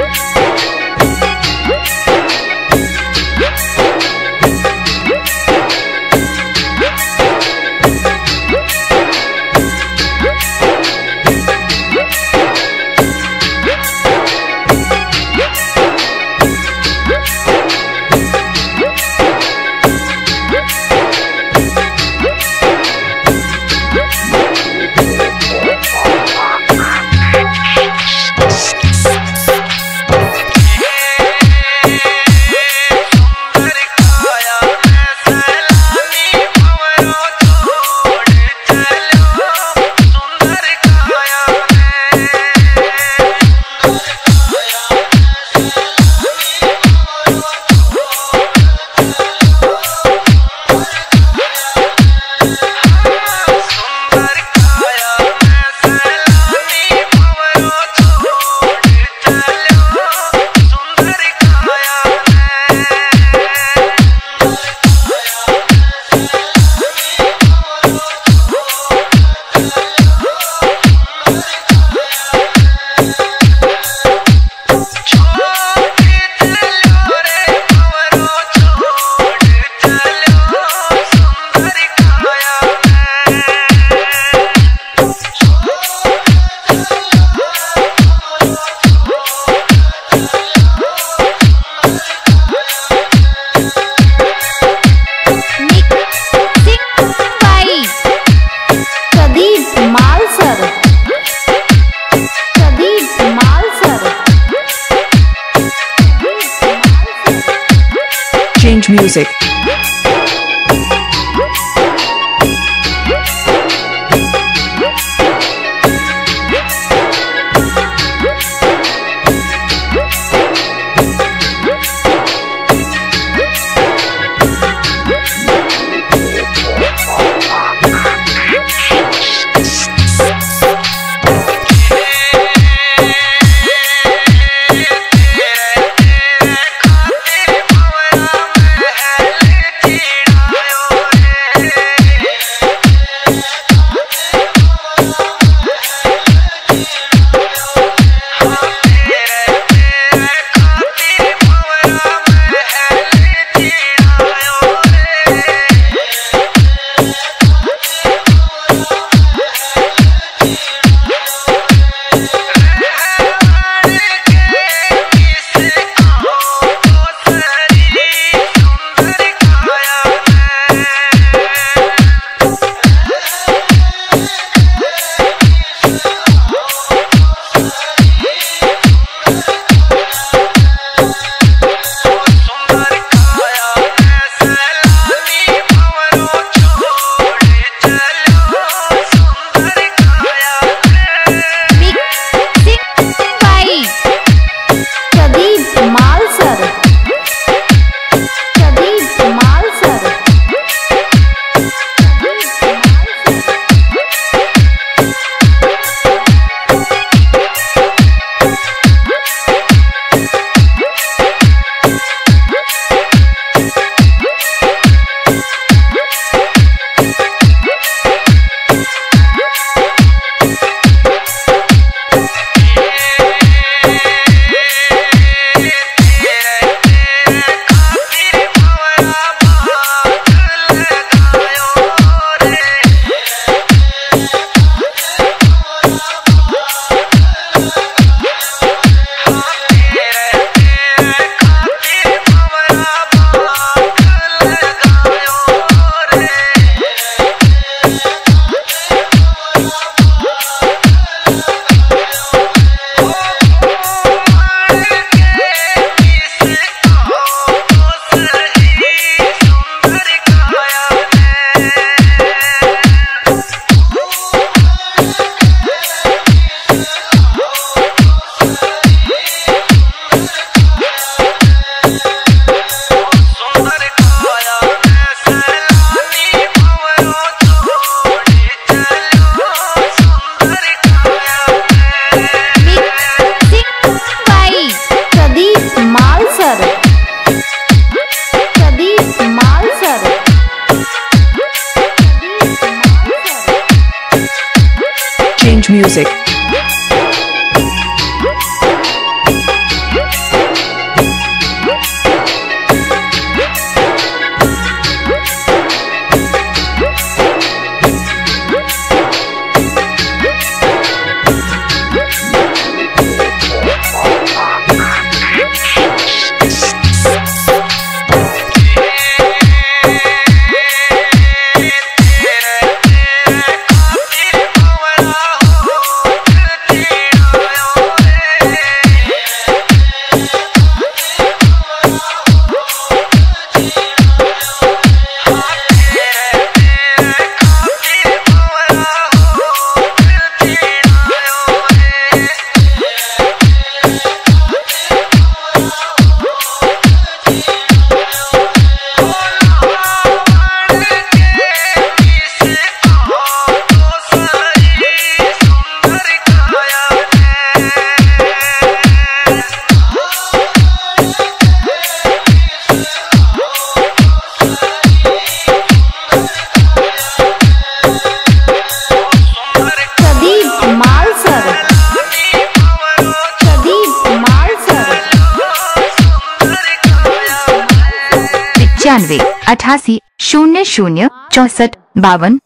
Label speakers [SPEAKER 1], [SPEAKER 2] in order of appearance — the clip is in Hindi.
[SPEAKER 1] Música Music.
[SPEAKER 2] Music. अठासी शून्य शून्य चौसठ बावन